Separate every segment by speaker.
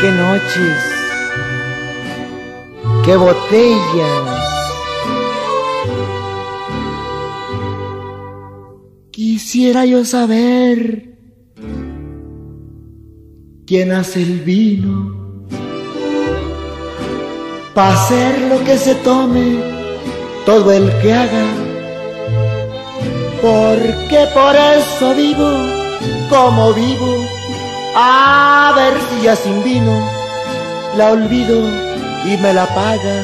Speaker 1: Qué noches, qué botellas. Quisiera yo saber quién hace el vino para hacer lo que se tome todo el que haga. Porque por eso vivo como vivo. A ver si ya sin vino la olvido y me la paga.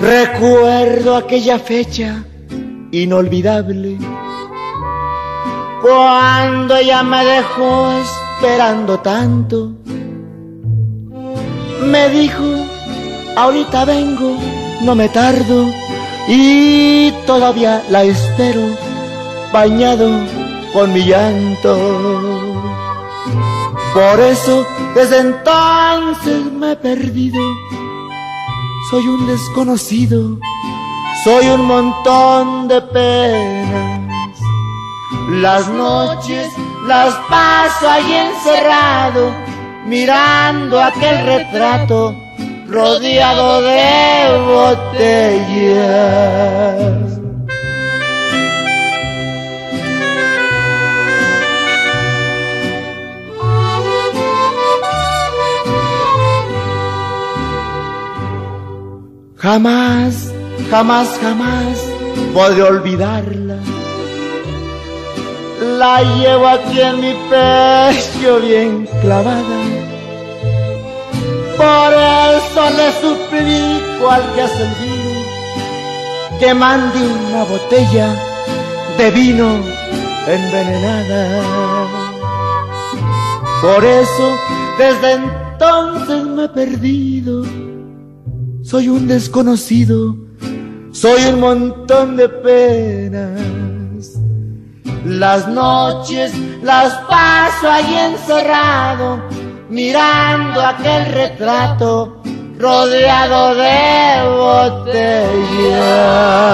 Speaker 1: Recuerdo aquella fecha inolvidable cuando ella me dejó esperando tanto. Me dijo, ahorita vengo, no me tardo y todavía la espero bañado con mi llanto. Por eso desde entonces me he perdido, soy un desconocido, soy un montón de penas. Las noches las paso ahí encerrado, mirando aquel retrato rodeado de botellas. Jamás, jamás, jamás podré olvidarla. La llevo aquí en mi pecho bien clavada. Por eso le suplico al que hace el vino que mande una botella de vino envenenada. Por eso desde entonces me he perdido soy un desconocido, soy un montón de penas. Las noches las paso ahí encerrado, mirando aquel retrato rodeado de botellas.